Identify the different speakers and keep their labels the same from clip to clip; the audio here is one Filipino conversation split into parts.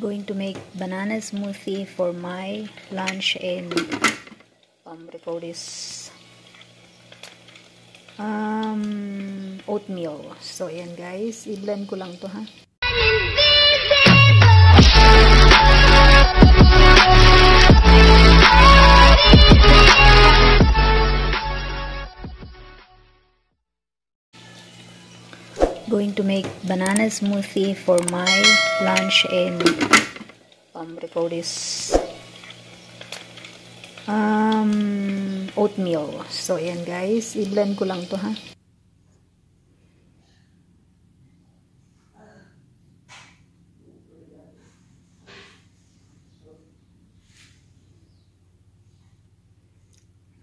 Speaker 1: going to make banana smoothie for my lunch and um, what do you call this um, oatmeal. So ayan guys. I-blend ko lang to ha going to make banana smoothie for my lunch and um, call this um, oatmeal. So ayan guys. I-blend ko lang to ha?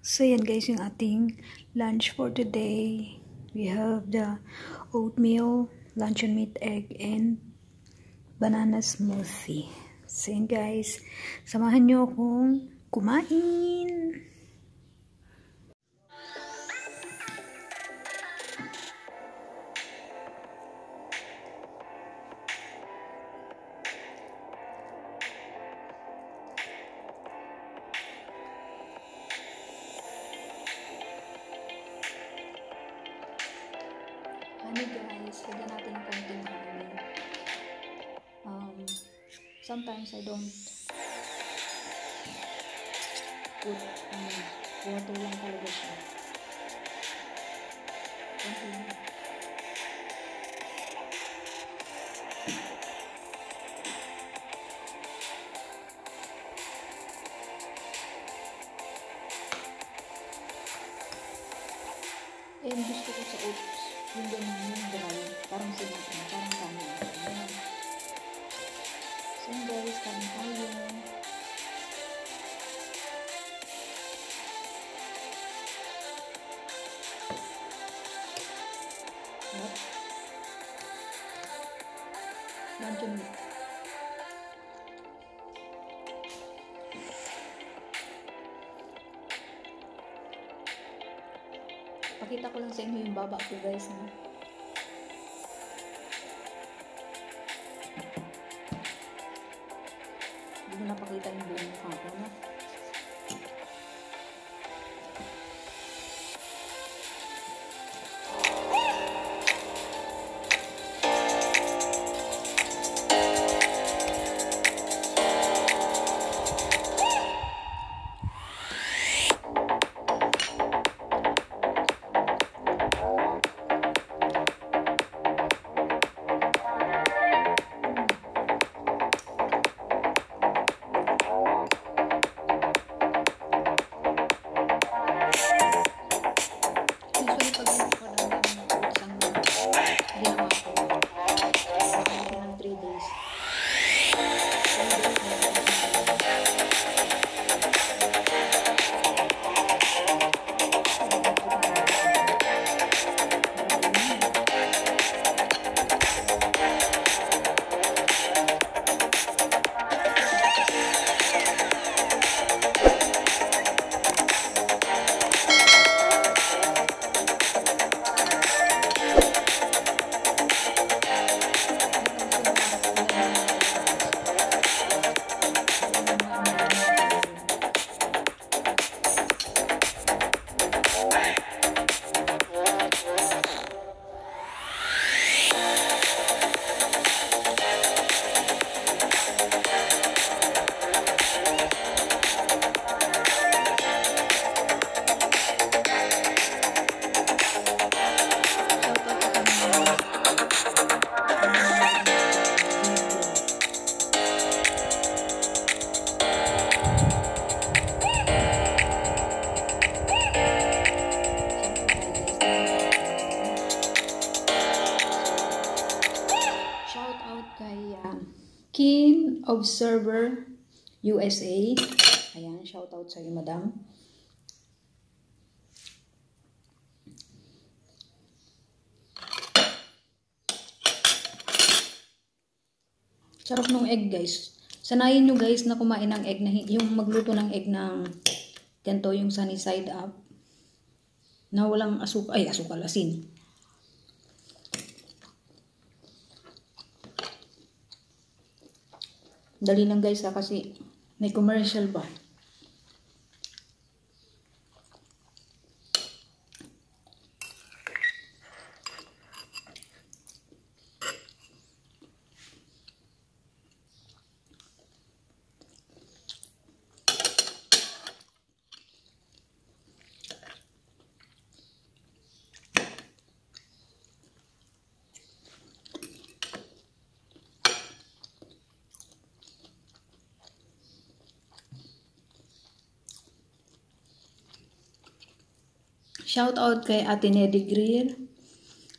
Speaker 1: So, yan guys yung ating lunch for today. We have the oatmeal, luncheon meat egg, and banana smoothie. So, guys. Samahan nyo akong kumain. Honey guys, lagyan natin honey. Um, sometimes I don't put um, water lang talaga siya. Konti lang. And gusto ko sa oats hingga minum berlayar karang sungai kami akhirnya sungai kami ayo Pakita ko lang sa inyo yung baba ko guys. Ha? Hindi ko napakita yung buong mukha ko. No? Observer USA. Ayan, shout out sa iyo, madam. Sarap ng egg, guys. Sanayin nyo, guys, na kumain ng egg, na, yung magluto ng egg ng ganito, yung sunny side up. Na walang asukal, ay, asukal, asin.
Speaker 2: Dali lang guys ha kasi may commercial ba. Shout out kay Ate Neddy Greer,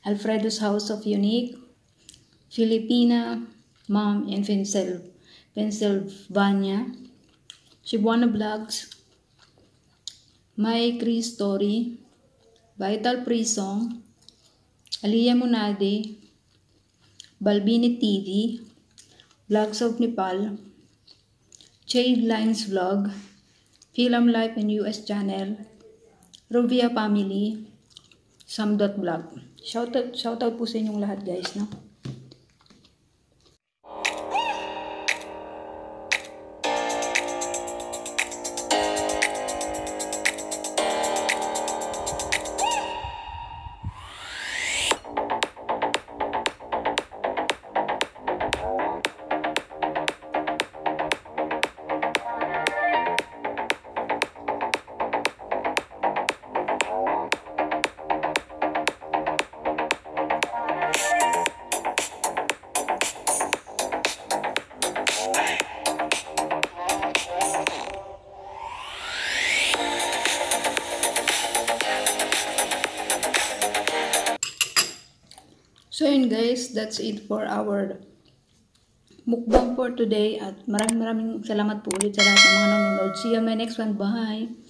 Speaker 2: Alfredo's House of Unique, Filipina Mom in Pencil, Pennsylvania, Cebuana Vlogs, My Chris Story, Vital Prisong, Aliyah Munade, Balbini TV, Vlogs of Nepal, Jade Lines Vlog, Film Life and US Channel, Rovia Family, Sam.vlog. Shoutout, shoutout po sa inyong lahat guys, no? So yun guys, that's it for our mukbang for today at maraming maraming salamat po ulit sa lahat ng mga nanonood. See you on my next one. Bye!